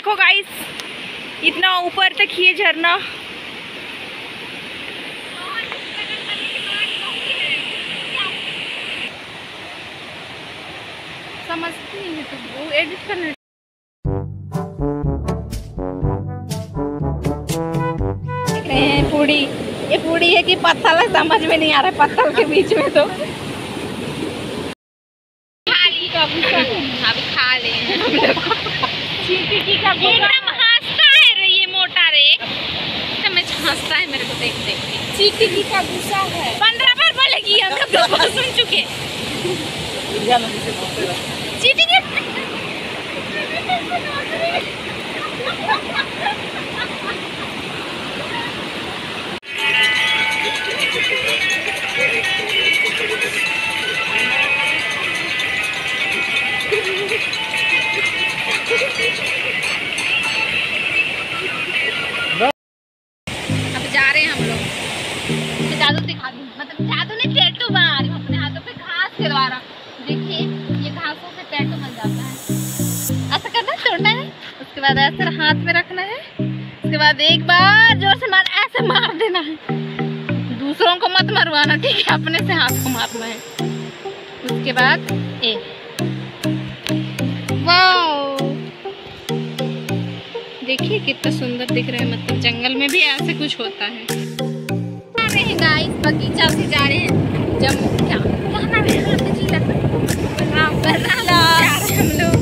देखो गाइस इतना ऊपर तक ये झरना। समझती नहीं है तुम वो एडिट करने रहे हैं पूड़ी ये पूड़ी है कि पत्थर समझ में नहीं आ रहा पत्थर के बीच में तो। खा ली अभी खा ले हम लोग चीटी का एकदम हंसता है रे ये मोटा रे। एकदम हंसता है मेरे को देख देख के चीटी का गुस्सा है। पंद्रह बार बोलेगी हम लोग दो बार सुन चुके चीटी की बाद ऐसे हाथ में रखना है। उसके बाद एक बार ज़ोर से मार, ऐसे मार देना है। दूसरों को मत मरवाना, ठीक है? अपने से हाथ को मारना है। उसके बाद ए। देखिए कितना सुंदर दिख रहा है मतलब जंगल में भी ऐसे कुछ होता है। बगीचा से जा रहे हैं। जम्मू, क्या? हाँ, हम लोग।